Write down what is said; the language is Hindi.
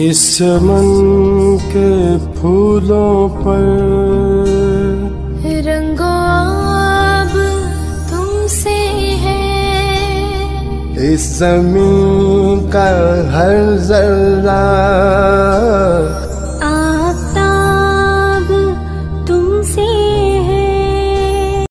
इस मन के फूलों पर। रंगो अब तुमसे है। इस ज़मीन का हर जर्रा